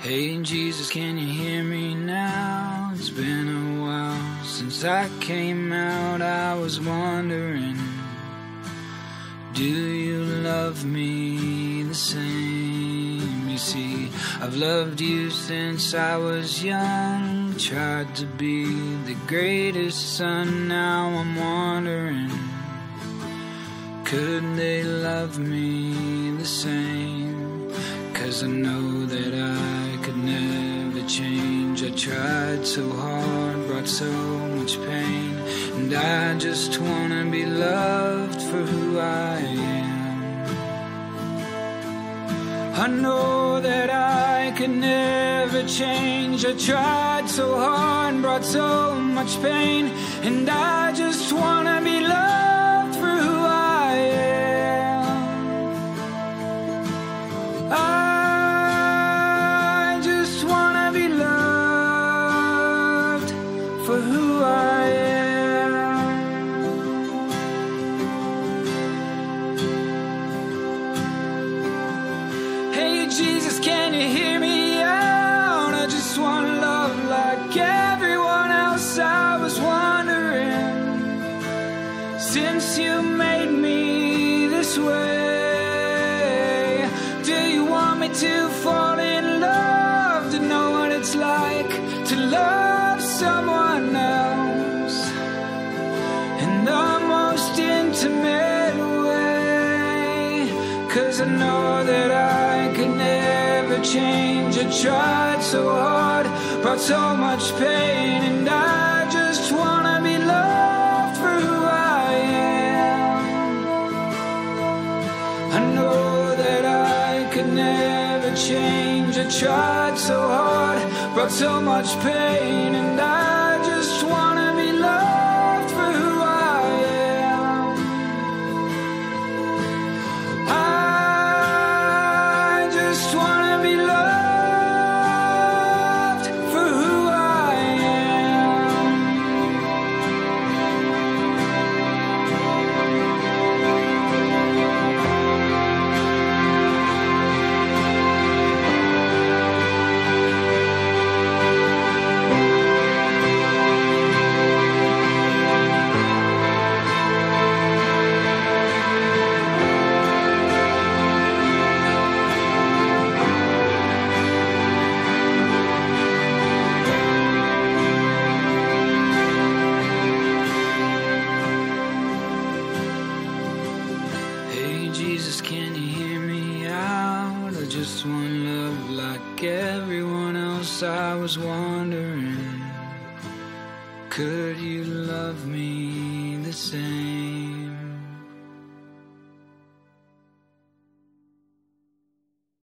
Hey Jesus, can you hear me now? It's been a while since I came out. I was wondering, do you love me the same? You see, I've loved you since I was young. Tried to be the greatest son. Now I'm wondering, could they love me the same? Cause I know that I could never change. I tried so hard, brought so much pain. And I just wanna be loved for who I am. I know that I could never change. I tried so hard brought so much pain. And I just wanna be loved since you made me this way. Do you want me to fall in love to know what it's like to love someone else in the most intimate way? Cause I know that I could never change. I tried so hard, brought so much pain, I know that I could never change. I tried so hard, brought so much pain, and I just wanna be loved for who I am. I just wanna Jesus, can you hear me out? I just want love like everyone else. I was wondering, could you love me the same?